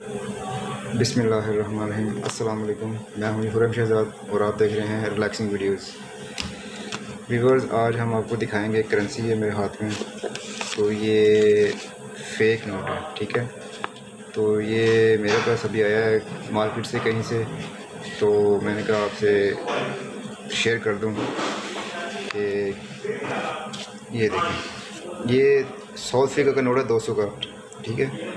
बिसमीम अल्लाम मैं हूँ खुरम शहजाद और आप देख रहे हैं रिलैक्सिंग वीडियोस व्यूवर्स आज हम आपको दिखाएँगे करेंसी है मेरे हाथ में। तो ये फेक नोट है, ठीक है? तो ये मेरे पास अभी आया है मार्केट से कहीं से। तो मैंने कहा आपसे शेयर कर दूँ कि ये देखें। ये सौ अफ्रीका का नोट है दो सौ का, ठीक है?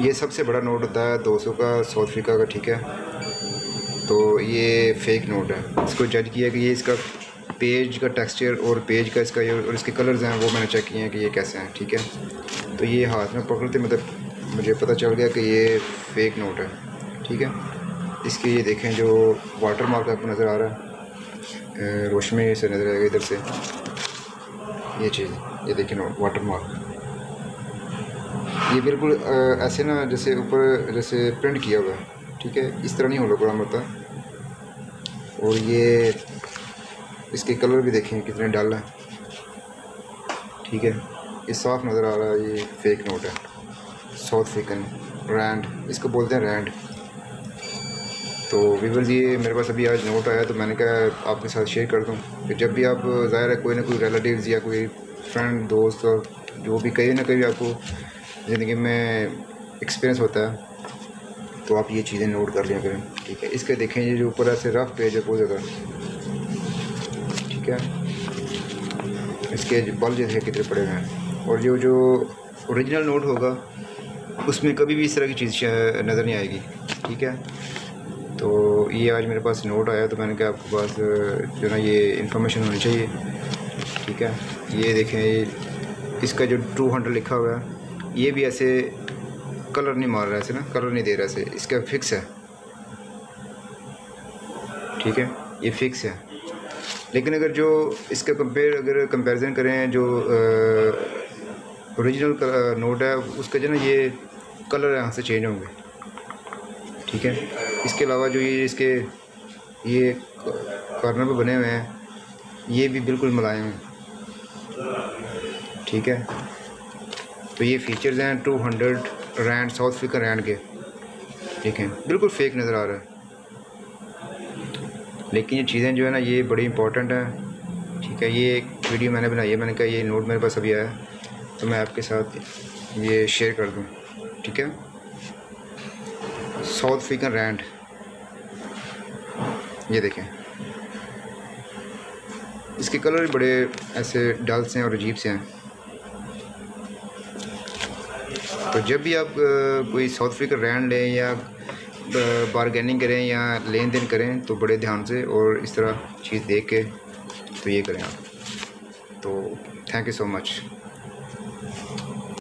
ये सबसे बड़ा नोट होता है 200 का, साउथ अफ्रीका का, ठीक है? तो ये फेक नोट है। इसको जज किया कि ये इसका पेज का टेक्सचर और पेज का इसका ये और इसके कलर्स हैं, वो मैंने चेक किए हैं कि ये कैसे हैं, ठीक है? तो ये हाथ में पकड़ते मतलब मुझे पता चल गया कि ये फेक नोट है, ठीक है? इसके ये देखें जो वाटर मार्क आपको नज़र आ रहा है। रोशनी से नज़र आएगा इधर से। ये चीज़, ये देखें वाटर मार्क ये बिल्कुल ऐसे ना जैसे ऊपर जैसे प्रिंट किया हुआ है, ठीक है? इस तरह नहीं होगा प्रोग्राम होता और ये इसके कलर भी देखें कितने डल हैं। ठीक है? ये साफ़ नज़र आ रहा है, ये फेक नोट है। साउथ अफ्रीकन रैंड इसको बोलते हैं रैंड तो वीवर्स ये मेरे पास अभी आज नोट आया तो मैंने कहा आपके साथ शेयर कर दूँ। कि जब भी आप, ज़ाहिर है कोई ना कोई रिलेटिव्स या कोई फ्रेंड दोस्त और जो भी कहीं ना कहीं आपको ज़िंदगी में एक्सपीरियंस होता है तो आप ये चीज़ें नोट कर लिया करें, ठीक है? इसके देखें ये जो ऊपर ऐसे रफ पेज है, बहुत ज़्यादा, ठीक है? इसके बल जो है, कितने पड़े हुए हैं? और जो जो ओरिजिनल नोट होगा, उसमें कभी भी इस तरह की चीज़ नज़र नहीं आएगी, ठीक है? तो ये आज मेरे पास नोट आया तो मैंने कहा आपके पास, जो ना, ये इन्फॉर्मेशन होनी चाहिए, ठीक है? ये देखें इसका जो टू हंड्रेड लिखा हुआ है ये भी ऐसे कलर नहीं मार रहा है ना कलर नहीं दे रहा है इसका फिक्स है। ठीक है? ये फिक्स है। लेकिन अगर जो इसका कंपेयर अगर कंपैरिजन करें जो ओरिजिनल नोट है, उसका जो ना, ये कलर यहाँ से चेंज होंगे। ठीक है? इसके अलावा जो ये, इसके, ये कॉर्नर पे बने हुए हैं, ये भी बिल्कुल मुलायम हैं। ठीक है? तो ये फीचर्स हैं two hundred rand South Africa rand के। ठीक है, बिल्कुल फेक नज़र आ रहा है। लेकिन ये चीज़ें जो है ना, ये बड़ी इंपॉर्टेंट हैं। ठीक है, ये एक वीडियो मैंने बनाई है। मैंने कहा, ये नोट मेरे पास अभी आया है तो मैं आपके साथ ये शेयर कर दूँ। ठीक है? साउथ अफ्रीकन रैंड ये देखें। इसके कलर बड़े ऐसे डल से हैं और अजीब से हैं। तो जब भी आप कोई साउथ अफ्रीका रैंड लें या बारगेनिंग करें या लेन देन करें तो बड़े ध्यान से और इस तरह चीज़ देख के तो ये करें आप। तो थैंक यू सो मच